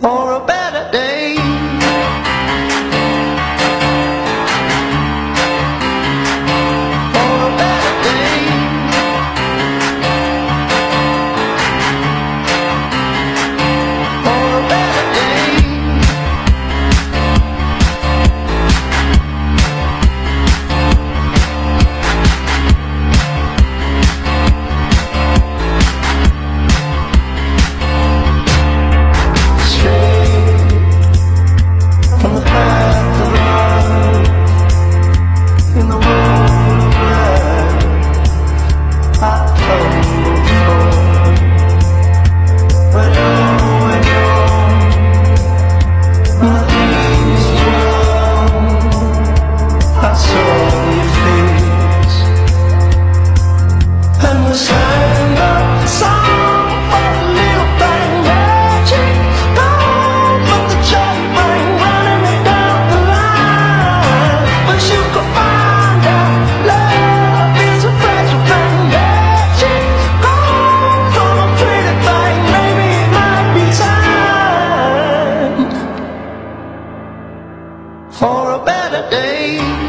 for a better day. In the world of I told. for a better day.